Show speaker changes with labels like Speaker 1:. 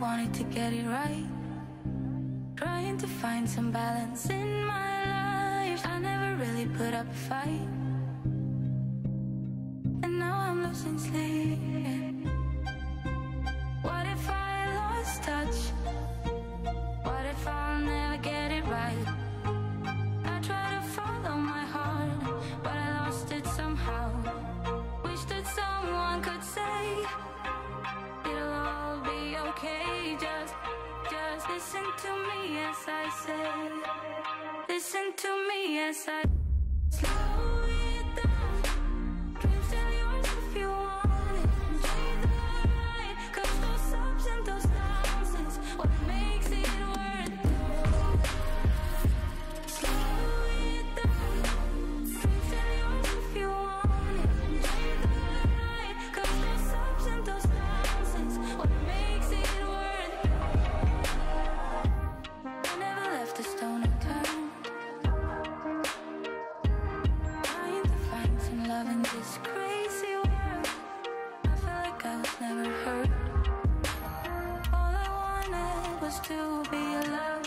Speaker 1: wanted to get it right. Trying to find some balance in my life. I never really put up a fight. And now I'm losing sleep. What if I lost touch? What if I'll never get it right? I try to follow my heart, but I lost it somehow. Wish that someone could say listen to me as I say. Listen to me as I was to be alive.